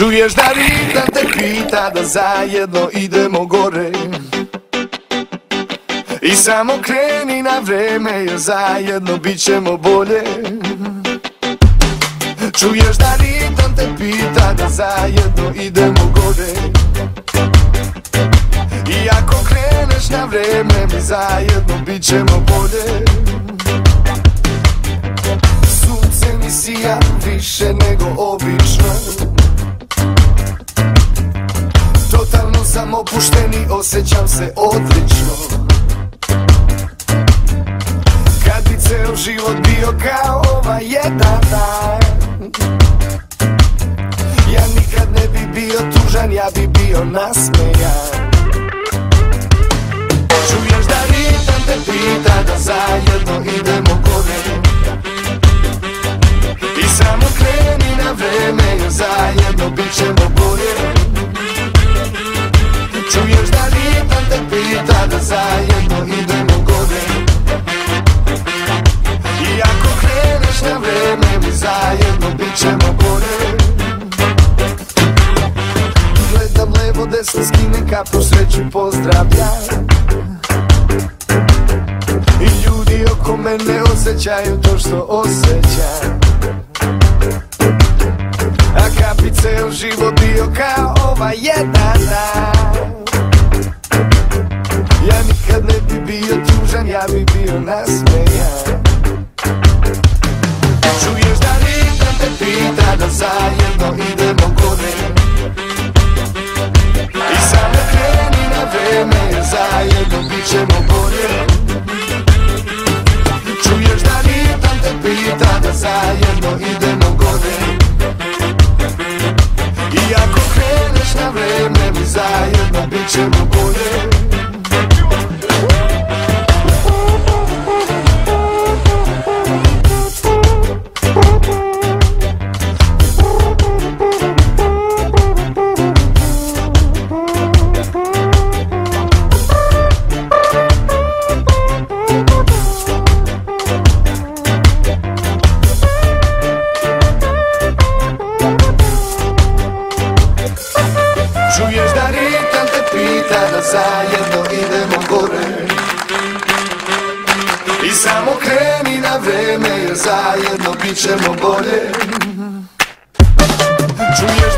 Čuješ da ritam te pita da zajedno idemo gore. I samo kreni na vreme jer zajedno bit ćemo bolje. Čuješ da ritam te pita da zajedno idemo gore. I ako kreneš na vreme mi zajedno bit ćemo bolje. Sunce mi sija više nego obično sam opušten i osjećam se odlično. Kad bi ceo život bio kao ovaj jedan dan. Ja nikad ne bi bio tužan, ja bi bio nasmejan. Čuješ da ritam te pita da zajedno idemo gore I samo kreni na vreme jer zajedno bit ćemo kapu sreću pozdravljam I ljudi oko mene osjećaju to što osjećam A kapi ceo život bio kao ova jedan dan Ja nikad ne bi bio tužan, ja bi bio nasmejan. Čuješ da ritam te pita ćemo bolje Čuješ da ritam te pita da zajedno idemo gore. I ako kreneš na vreme mi zajedno bit ćemo bolje zajedno idemo gore. I samo kreni na vreme jer zajedno bit ćemo bolje. Čujem